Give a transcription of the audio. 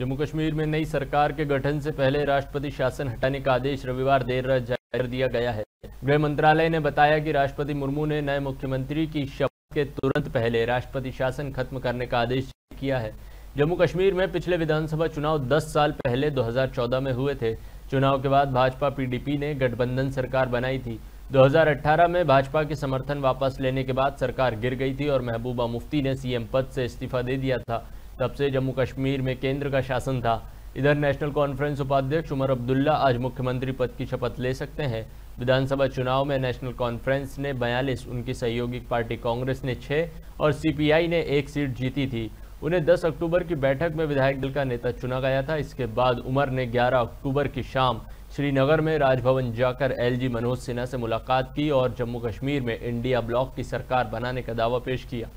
जम्मू कश्मीर में नई सरकार के गठन से पहले राष्ट्रपति शासन हटाने का आदेश रविवार देर रात जारी कर दिया गया है। गृह मंत्रालय ने बताया कि राष्ट्रपति मुर्मू ने नए मुख्यमंत्री की शपथ के तुरंत पहले राष्ट्रपति शासन खत्म करने का आदेश किया है। जम्मू कश्मीर में पिछले विधानसभा चुनाव 10 साल पहले 2014 में हुए थे। चुनाव के बाद भाजपा पीडीपी ने गठबंधन सरकार बनाई थी। 2018 में भाजपा के समर्थन वापस लेने के बाद सरकार गिर गई थी और महबूबा मुफ्ती ने सीएम पद से इस्तीफा दे दिया था। तब से जम्मू कश्मीर में केंद्र का शासन था। इधर नेशनल कॉन्फ्रेंस उपाध्यक्ष उमर अब्दुल्ला आज मुख्यमंत्री पद की शपथ ले सकते हैं। विधानसभा चुनाव में नेशनल कॉन्फ्रेंस ने बयालीस, उनकी सहयोगी पार्टी कांग्रेस ने छः और सीपीआई ने एक सीट जीती थी। उन्हें 10 अक्टूबर की बैठक में विधायक दल का नेता चुना गया था। इसके बाद उमर ने 11 अक्टूबर की शाम श्रीनगर में राजभवन जाकर एलजी मनोज सिन्हा से मुलाकात की और जम्मू कश्मीर में इंडिया ब्लॉक की सरकार बनाने का दावा पेश किया।